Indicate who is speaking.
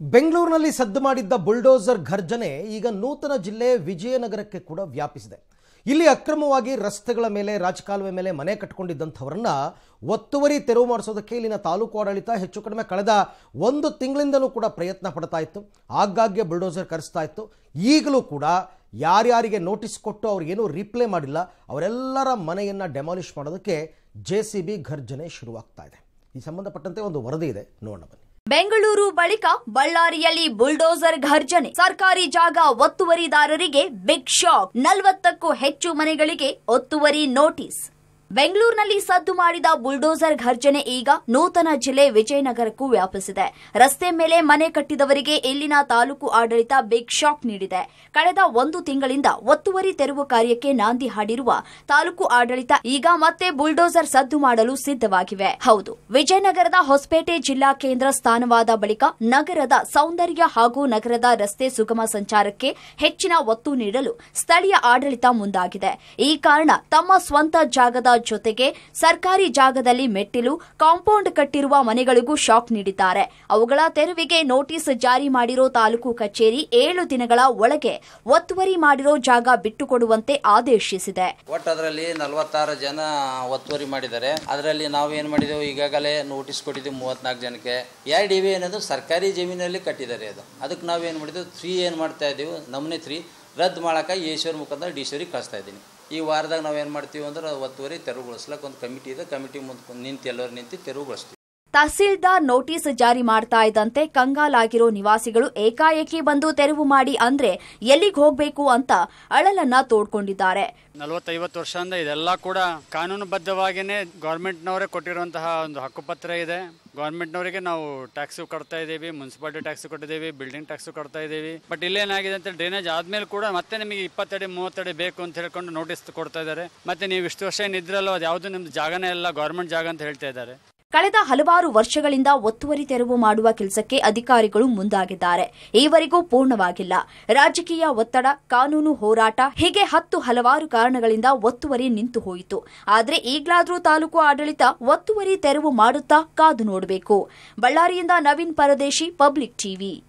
Speaker 1: ಬೆಂಗಳೂರಿನಲ್ಲಿ ಸದ್ದು ಮಾಡಿದ್ದ ಬುಲ್ಡೋಸರ್ ಘರ್ಜನೆ ಈಗ ನೂತನ ಜಿಲ್ಲೆ ವಿಜಯನಗರಕ್ಕೆ ಕೂಡ ವ್ಯಾಪಿಸಿದೆ. ಇಲ್ಲಿ ಅಕ್ರಮವಾಗಿ ರಸ್ತೆಗಳ ಮೇಲೆ, ರಾಜಕಾಲುವೆ ಮೇಲೆ ಮನೆ ಕಟ್ಕೊಂಡಿದ್ದಂಥವರನ್ನ ಒತ್ತುವರಿ ತೆರವು ಮಾಡಿಸೋದಕ್ಕೆ ಇಲ್ಲಿನ ತಾಲೂಕು ಆಡಳಿತ ಹೆಚ್ಚು ಕಡಿಮೆ ಕಳೆದ ಒಂದು ತಿಂಗಳಿಂದಲೂ ಕೂಡ ಪ್ರಯತ್ನ ಪಡ್ತಾ ಇತ್ತು. ಆಗಾಗ್ಗೆ ಬುಲ್ಡೋಸರ್ ಕರೆಸ್ತಾ ಇತ್ತು. ಈಗಲೂ ಕೂಡ ಯಾರ್ಯಾರಿಗೆ ನೋಟಿಸ್ ಕೊಟ್ಟು ಅವ್ರಿಗೇನು ರಿಪ್ಲೈ ಮಾಡಿಲ್ಲ. ಅವರೆಲ್ಲರ ಮನೆಯನ್ನು ಡೆಮಾಲಿಷ್ ಮಾಡೋದಕ್ಕೆ ಜೆ ಸಿ ಬಿ ಘರ್ಜನೆ ಶುರುವಾಗ್ತಾ ಇದೆ. ಈ ಸಂಬಂಧಪಟ್ಟಂತೆ ಒಂದು ವರದಿ ಇದೆ. ನೋಡೋಣ
Speaker 2: ಬೆಂಗಳೂರು ಬಳಿಕ ಬಳ್ಳಾರಿಯಲ್ಲಿ ಬುಲ್ಡೋಸರ್ ಘರ್ಜನೆ. ಸರ್ಕಾರಿ ಜಾಗ ಒತ್ತುವರಿದಾರರಿಗೆ ಬಿಗ್ ಶಾಕ್. ನಲವತ್ತಕ್ಕೂ ಹೆಚ್ಚು ಮನೆಗಳಿಗೆ ಒತ್ತುವರಿ ನೋಟಿಸ್. ಬೆಂಗಳೂರಿನಲ್ಲಿ ಸದ್ದು ಮಾಡಿದ ಬುಲ್ಡೋಸರ್ ಘರ್ಜನೆ ಈಗ ನೂತನ ಜಿಲ್ಲೆ ವಿಜಯನಗರಕ್ಕೂ ವ್ಯಾಪಿಸಿದೆ. ರಸ್ತೆ ಮೇಲೆ ಮನೆ ಕಟ್ಟಿದವರಿಗೆ ಇಲ್ಲಿನ ತಾಲೂಕು ಆಡಳಿತ ಬಿಗ್ ಶಾಕ್ ನೀಡಿದೆ. ಕಳೆದ ಒಂದು ತಿಂಗಳಿಂದ ಒತ್ತುವರಿ ತೆರವು ಕಾರ್ಯಕ್ಕೆ ನಾಂದಿ ಹಾಡಿರುವ ತಾಲೂಕು ಆಡಳಿತ ಈಗ ಮತ್ತೆ ಬುಲ್ಡೋಸರ್ ಸದ್ದು ಮಾಡಲು ಸಿದ್ದವಾಗಿವೆ ಹೌದು, ವಿಜಯನಗರದ ಹೊಸಪೇಟೆ ಜಿಲ್ಲಾ ಕೇಂದ್ರ ಸ್ಥಾನವಾದ ಬಳಿಕ ನಗರದ ಸೌಂದರ್ಯ ಹಾಗೂ ನಗರದ ರಸ್ತೆ ಸುಗಮ ಸಂಚಾರಕ್ಕೆ ಹೆಚ್ಚಿನ ಒತ್ತು ನೀಡಲು ಸ್ಥಳೀಯ ಆಡಳಿತ ಮುಂದಾಗಿದೆ. ಈ ಕಾರಣ ತಮ್ಮ ಸ್ವಂತ ಜಾಗದ ಜೊತೆಗೆ ಸರ್ಕಾರಿ ಜಾಗದಲ್ಲಿ ಮೆಟ್ಟಿಲು, ಕಾಂಪೌಂಡ್ ಕಟ್ಟಿರುವ ಮನೆಗಳಿಗೂ ಶಾಕ್ ನೀಡಿದ್ದಾರೆ. ಅವುಗಳ ತೆರವಿಗೆ ನೋಟಿಸ್ ಜಾರಿ ಮಾಡಿರೋ ತಾಲೂಕು ಕಚೇರಿ ಏಳು ದಿನಗಳ ಒಳಗೆ ಒತ್ತುವರಿ ಮಾಡಿರೋ ಜಾಗ ಬಿಟ್ಟುಕೊಡುವಂತೆ ಆದೇಶಿಸಿದೆ.
Speaker 3: ಒಟ್ಟು ಅದರಲ್ಲಿ ನಲವತ್ತಾರು ಜನ ಒತ್ತುವರಿ ಮಾಡಿದ್ದಾರೆ. ಅದರಲ್ಲಿ ನಾವು ಏನು ಮಾಡಿದೆವು? ಈಗಾಗಲೇ ನೋಟಿಸ್ ಕೊಟ್ಟಿದ್ದೀವಿ ಮೂವತ್ನಾಲ್ಕು ಜನಕ್ಕೆ. ಎರಡು ಇವೆ ಏನದು ಸರ್ಕಾರಿ ಜಮೀನಲ್ಲಿ ಕಟ್ಟಿದ್ದಾರೆ ಅದು. ಅದಕ್ಕೆ ನಾವು ಏನು ಮಾಡಿದೆವು? ತ್ರೀ ಏನು ಮಾಡ್ತಾ ಇದ್ದೀವಿ? ನಮ್ಮನೆ ತ್ರೀ ರದ್ದು ಮಾಡೋಕೆ ಈಶ್ವರ ಮುಖಾಂತರ ಡಿ ಸಿ ಕಳಿಸ್ತಾ ಇದ್ದೀನಿ. ಈ ವಾರದಾಗ ನಾವು ಏನು ಮಾಡ್ತೀವಿ ಅಂದ್ರೆ ಒತ್ತುವರಿ ತೆರವುಗೊಳಿಸ್ಲಕ್ಕೆ ಒಂದು ಕಮಿಟಿ ಇದೆ. ಕಮಿಟಿ ಮುಂದೆ ನಿಂತು ಎಲ್ಲರೂ ನಿಂತು ತೆರವುಗೊಳಿಸ್ತೀವಿ.
Speaker 2: ತಹಸೀಲ್ದಾರ್ ನೋಟಿಸ್ ಜಾರಿ ಮಾಡ್ತಾ ಇದ್ದಂತೆ ಕಂಗಾಲಾಗಿರೋ ನಿವಾಸಿಗಳು ಏಕಾಏಕಿ ಬಂದು ತೆರವು ಮಾಡಿ ಅಂದ್ರೆ ಎಲ್ಲಿಗೆ ಹೋಗ್ಬೇಕು ಅಂತ ಅಳಲನ್ನ ತೋಡ್ಕೊಂಡಿದ್ದಾರೆ.
Speaker 4: ನಲವತ್ತೈವತ್ತು ವರ್ಷದಿಂದ ಇದೆಲ್ಲ ಕೂಡ ಕಾನೂನುಬದ್ಧವಾಗಿಯೇ ಗೌರ್ಮೆಂಟ್ನವರೇ ಕೊಟ್ಟಿರುವಂತಹ ಒಂದು ಹಕ್ಕುಪತ್ರ ಇದೆ. ಗೌರ್ಮೆಂಟ್ನವರಿಗೆ ನಾವು ಟ್ಯಾಕ್ಸ್ ಕಟ್ತಾ ಇದ್ದೀವಿ, ಮುನ್ಸಿಪಾಲಿಟಿ ಟ್ಯಾಕ್ಸ್ ಕೊಟ್ಟಿದ್ದೀವಿ, ಬಿಲ್ಡಿಂಗ್ ಟ್ಯಾಕ್ಸ್ ಕಟ್ತಾ ಇದ್ದೀವಿ. ಬಟ್ ಇಲ್ಲೇನಾಗಿದೆ ಅಂತ ಡ್ರೈನೇಜ್ ಆದ್ಮೇಲೆ ಕೂಡ ಮತ್ತೆ ನಿಮಗೆ ಇಪ್ಪತ್ತಡಿ ಮೂವತ್ತಡಿ ಬೇಕು ಅಂತ ಹೇಳ್ಕೊಂಡು ನೋಟಿಸ್ ಕೊಡ್ತಾ ಇದ್ದಾರೆ. ಮತ್ತೆ ನೀವು ಇಷ್ಟು ವರ್ಷ ಏನಿದ್ರಲ್ಲೋ ಅದು ಯಾವುದು ನಿಮ್ದು ಜಾಗನೇ ಇಲ್ಲ ಗೌರ್ಮೆಂಟ್ ಜಾಗ ಅಂತ ಹೇಳ್ತಾ ಇದ್ದಾರೆ.
Speaker 2: ಕಳೆದ ಹಲವಾರು ವರ್ಷಗಳಿಂದ ಒತ್ತುವರಿ ತೆರವು ಮಾಡುವ ಕೆಲಸಕ್ಕೆ ಅಧಿಕಾರಿಗಳು ಮುಂದಾಗಿದ್ದಾರೆ. ಈವರೆಗೂ ಪೂರ್ಣವಾಗಿಲ್ಲ. ರಾಜಕೀಯ ಒತ್ತಡ, ಕಾನೂನು ಹೋರಾಟ ಹೀಗೆ ಹತ್ತು ಹಲವಾರು ಕಾರಣಗಳಿಂದ ಒತ್ತುವರಿ ನಿಂತು ಹೋಯಿತು. ಆದರೆ ಈಗಲಾದರೂ ತಾಲೂಕು ಆಡಳಿತ ಒತ್ತುವರಿ ತೆರವು ಮಾಡುತ್ತಾ ಕಾದು ನೋಡಬೇಕು. ಬಳ್ಳಾರಿಯಿಂದ ನವೀನ್ ಪರದೇಶಿ, ಪಬ್ಲಿಕ್ ಟಿವಿ.